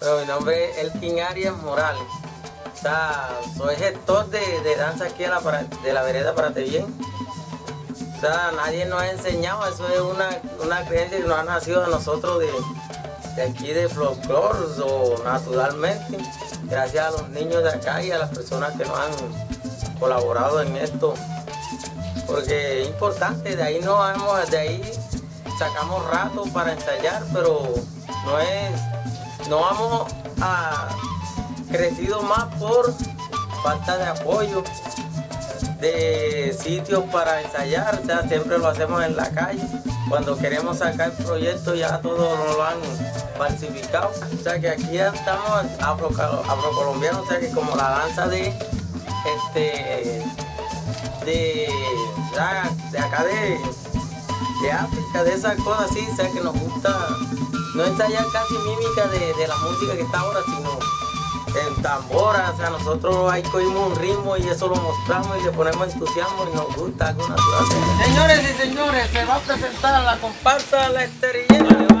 Bueno, mi nombre es Elkin Arias Morales. O sea, soy gestor de, de danza aquí de la vereda para bien. O sea, nadie nos ha enseñado, eso es una, una creencia que nos ha nacido a nosotros de, de aquí de folclore o naturalmente, gracias a los niños de acá y a las personas que nos han colaborado en esto. Porque es importante, de ahí no vamos, de ahí sacamos rato para ensayar, pero no es, no vamos a crecido más por falta de apoyo de sitios para ensayar, o sea, siempre lo hacemos en la calle. Cuando queremos sacar proyectos ya todos lo han falsificado. O sea que aquí ya estamos afro- afrocolombianos, o sea que como la danza de este de, de acá de, de África, de esas cosas así, o sea que nos gusta no ensayar casi mímica de, de la música que está ahora, sino en tambora, o sea, nosotros ahí cogimos un ritmo y eso lo mostramos y le ponemos entusiasmo y nos gusta algo natural. Señores y señores, se va a presentar la comparsa La Esterillera.